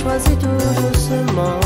chwazi tout doucement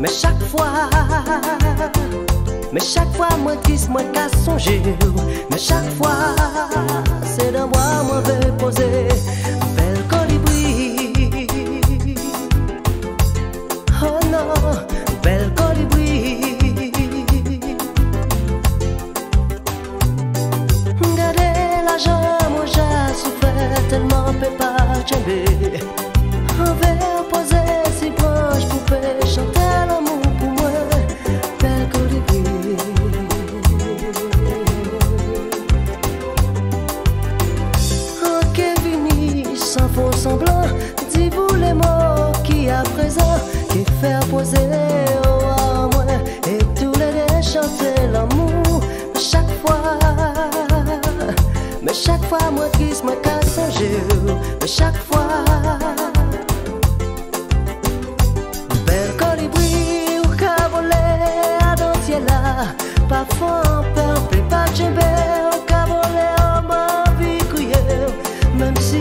mais chaque fois, mais chaque fois moi triste moi qu'à songer, mais chaque fois c'est dans moi moi veux poser, belle colibri. Oh non, belle colibri. Regardez l'argent, moi j'ai souffert tellement peut pas tomber. Un verre posé si proche pouvait chanter dis-vous les mots qui à présent, qui faire poser au à moi, et tous les chanter l'amour, chaque fois, mais chaque fois, moi qui se me casse un jour, mais chaque fois. Bel colibri ou cabolet, à dentier là, pas fort, peur, pas de même si